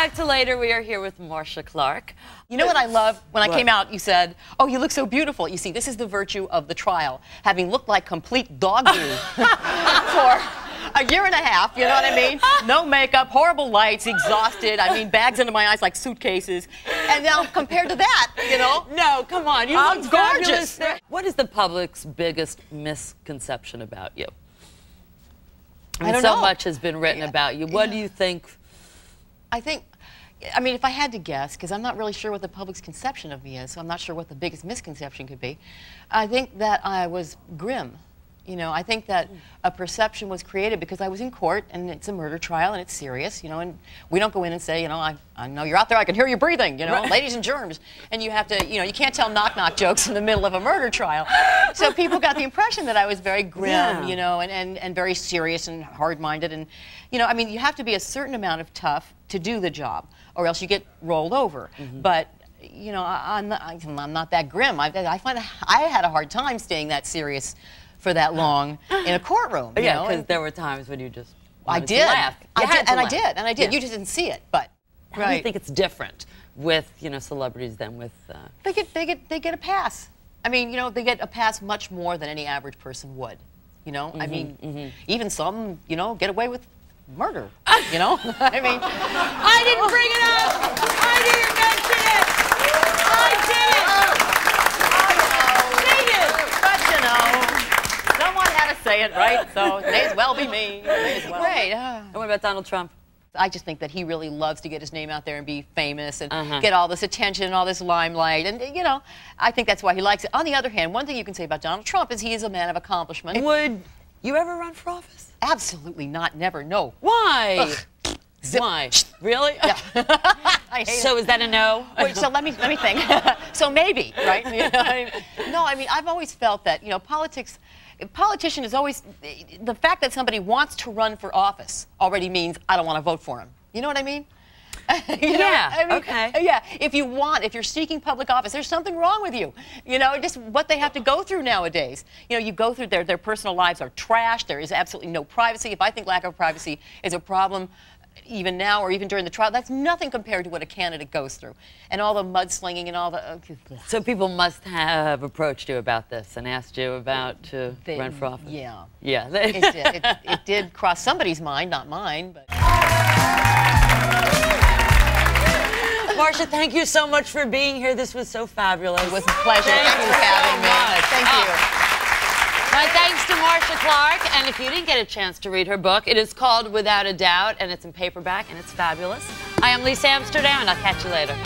Welcome back to Later. We are here with Marcia Clark. You know what I love? When What? I came out, you said, Oh, you look so beautiful. You see, this is the virtue of the trial. Having looked like complete dog food for a year and a half, you know what I mean? No makeup, horrible lights, exhausted. I mean, bags under my eyes like suitcases. And now, compared to that, you know, No, come on. You I'm look gorgeous. fabulous. What is the public's biggest misconception about you? I mean, don't so know. much has been written Yeah. about you. What Yeah. do you think? I think, I mean, if I had to guess, because I'm not really sure what the public's conception of me is, so I'm not sure what the biggest misconception could be. I think that I was grim. You know, I think that a perception was created because I was in court and it's a murder trial and it's serious, you know, and we don't go in and say, you know, I, I know you're out there, I can hear you breathing, you know, Right. ladies and germs. And you have to, you know, you can't tell knock knock jokes in the middle of a murder trial. So people got the impression that I was very grim, Yeah. you know, and, and, and very serious and hard minded. And, you know, I mean, you have to be a certain amount of tough to do the job, or else you get rolled over. Mm-hmm. But, you know, I, I'm, not, I'm not that grim. I, I find I had a hard time staying that serious for that long in a courtroom. you yeah, because there were times when you just I did. laugh. I did, and I did, and I did. Yeah. You just didn't see it, but. How do think it's different with you know celebrities than with? Uh, They get, they get, they get a pass. I mean, you know, they get a pass much more than any average person would. You know, I mean, even some, you know, get away with murder. You know, I mean, I didn't bring it up. I didn't mention it. I but you know, someone had to say it, right? So it may as well be me. May as well. Right. uh, And what about Donald Trump? I just think that he really loves to get his name out there and be famous and Uh-huh. get all this attention and all this limelight. And, you know, I think that's why he likes it. On the other hand, one thing you can say about Donald Trump is he is a man of accomplishment. Would you ever run for office? Absolutely not, never, no. Why? Zip. Why? Really? Yeah. I hate So it. is that a no? Wait, so let me let me think. so maybe, right? You know, I mean, no, I mean I've always felt that you know politics. Politician is always the fact that somebody wants to run for office already means I don't want to vote for him. You know what I mean? You know, Yeah, I mean, okay. Yeah. If you want, if you're seeking public office, there's something wrong with you. You know, just what they have to go through nowadays. You know, you go through their their personal lives are trashed. There is absolutely no privacy. If I think lack of privacy is a problem, even now or even during the trial, that's nothing compared to what a candidate goes through, and all the mudslinging and all the. uh, So people must have approached you about this and asked you about to They- run for office. Yeah. Yeah. It did, it, it did cross somebody's mind, not mine, but. Marcia, thank you so much for being here. This was so fabulous. It was a pleasure. Thank Thank you you for having so me. much. Thank Oh. you. My thanks to Marcia Clark. And if you didn't get a chance to read her book, it is called Without a Doubt, and it's in paperback, and it's fabulous. I am Lisa Amsterdam, and I'll catch you later.